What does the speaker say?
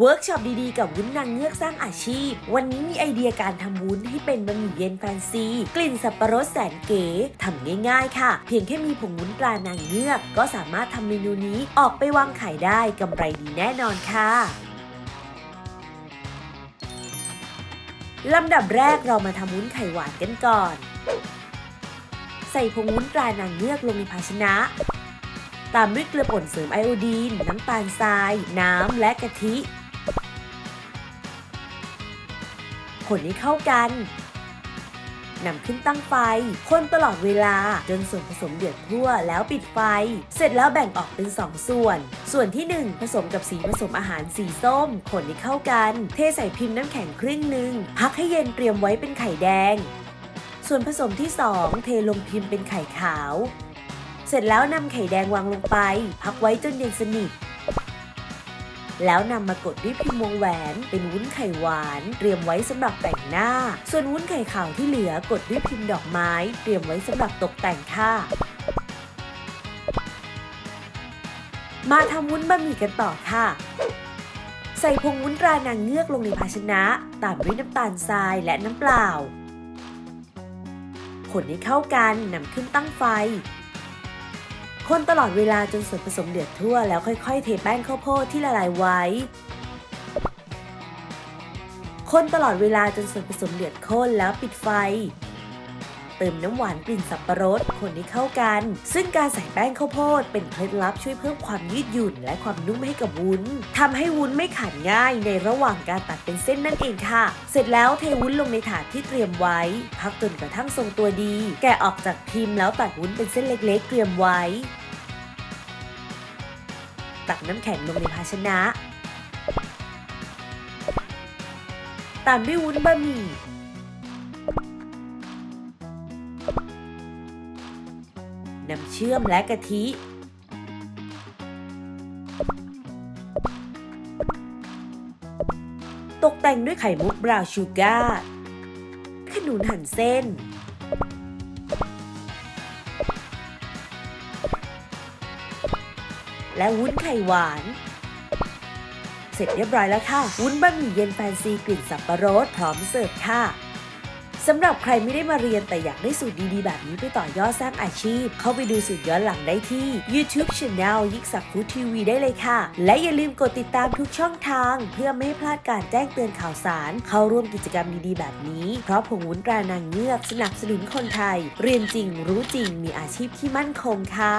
เวิร์กช็อปดีๆ กับวุ้นนางเงือกสร้างอาชีพ วันนี้มีไอเดียการทำวุ้นให้เป็นบะหมี่เย็นแฟนซี กลิ่นสับปะรดแสนเก๋ทำง่ายๆ ค่ะ เพียงแค่มีผงวุ้นปลานางเงือก ก็สามารถทำเมนูนี้ออกไปวางขายได้กำไรดีแน่นอนค่ะลำดับแรกเรามาทำวุ้นไข่หวานกันก่อน ใส่ผงวุ้นปลานางเงือกลงในภาชนะตามด้วยเกลือป่นเสริมไอโอดีน น้ำตาลทราย น้ำ และกะทิ คนให้เข้ากันนำขึ้นตั้งไฟ คนตลอดเวลาจนส่วนผสมเดือดทั่วแล้วปิดไฟ เสร็จแล้วแบ่งออกเป็น 2 ส่วน ส่วนที่ 1 ผสมกับสีผสมอาหารสีส้ม คนให้เข้ากัน เทใส่พิมพ์น้ำแข็งครึ่งหนึ่งพักให้เย็นเตรียมไว้เป็นไข่แดง ส่วนผสมที่ 2 เทลงพิมพ์เป็นไข่ขาว เสร็จแล้วนำไข่แดงวางลงไป พักไว้จนเย็นสนิท แล้วนำมากดด้วยพิมพ์วงแหวนเป็นวุ้นไข่หวาน เตรียมไว้สำหรับแต่งหน้า ส่วนวุ้นไข่ขาวที่เหลือกดด้วยพิมพ์ดอกไม้ เตรียมไว้สำหรับตกแต่งค่ะมาทำวุ้นบะหมี่กันต่อค่ะ ใส่พงวุ้นตรานางเงือกลงในภาชนะ ตามด้วยน้ำตาลทรายและน้ำเปล่า คนให้เข้ากันนำขึ้นตั้งไฟ คนตลอดเวลาจนส่วนผสมเดือดทั่วแล้วค่อยๆ เทแป้งข้าวโพดที่ละลายไว้ คนตลอดเวลาจนส่วนผสมเดือดข้นแล้วปิดไฟ เติมน้ำหวานกลิ่นสับประรดคนให้เข้ากัน ซึ่งการใส่แป้งข้าวโพดเป็นเคล็ดลับช่วยเพิ่มความยืดหยุ่นและความนุ่มให้กับวุ้นทำให้วุ้นไม่ขาดง่ายในระหว่างการตัดเป็นเส้นนั่นเองค่ะ เสร็จแล้วเทวุ้นลงในถาดที่เตรียมไว้ พักจนกระทั่งทรงตัวดี แกะออกจากพิมพ์แล้วตัดวุ้นเป็นเส้นเล็กๆ เตรียมไว้ ตักน้ำแข็งลงในภาชนะ ตามด้วยวุ้นบะหมี่ น้ำเชื่อมและกะทิ ตกแต่งด้วยไข่มุกบราวน์ชูการ์ขนุนหั่นเส้น และวุ้นไข่หวาน เสร็จเรียบร้อยแล้วค่ะ วุ้นบะหมี่เย็นแฟนซีกลิ่นสับปะรดพร้อมเสิร์ฟค่ะ สำหรับใครไม่ได้มาเรียนแต่อยากได้สูตรดีๆ แบบนี้ไปต่อยอดสร้างอาชีพ เข้าไปดูสูตรย้อนหลังได้ที่ YouTube Channel ยิกสักฟู้ดทีวีได้เลยค่ะ และอย่าลืมกดติดตามทุกช่องทาง เพื่อไม่ให้พลาดการแจ้งเตือนข่าวสาร เข้าร่วมกิจกรรมดีๆ แบบนี้ เพราะผงวุ้นตรานางเงือกสนับสนุนคนไทย เรียนจริง รู้จริงมีอาชีพที่มั่นคงค่ะ